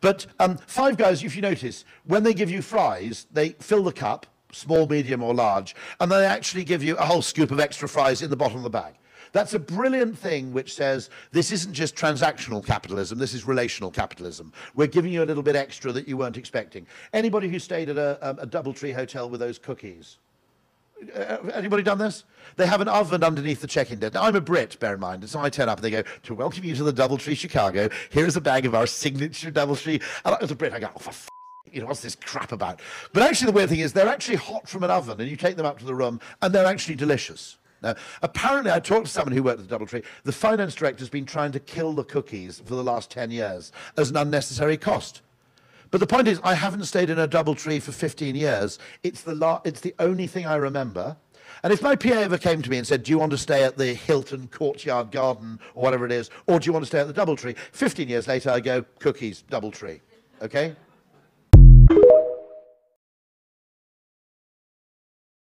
But um, Five Guys, if you notice, when they give you fries, they fill the cup, small, medium, or large, and they actually give you a whole scoop of extra fries in the bottom of the bag. That's a brilliant thing which says this isn't just transactional capitalism, this is relational capitalism. We're giving you a little bit extra that you weren't expecting. Anybody who stayed at a, a, a Doubletree hotel with those cookies? Uh, anybody done this? They have an oven underneath the check-in desk. Now, I'm a Brit, bear in mind. And so I turn up and they go, to welcome you to the Doubletree Chicago, here's a bag of our signature Doubletree. And as a Brit, I go, oh, for f- you know, what's this crap about? But actually, the weird thing is they're actually hot from an oven, and you take them up to the room, and they're actually delicious. Now, apparently, I talked to someone who worked at the Doubletree. The finance director has been trying to kill the cookies for the last 10 years as an unnecessary cost. But the point is, I haven't stayed in a Doubletree for 15 years. It's the, la- it's the only thing I remember. And if my PA ever came to me and said, Do you want to stay at the Hilton Courtyard Garden or whatever it is, or do you want to stay at the Doubletree? 15 years later, I go, Cookies, Doubletree. Okay?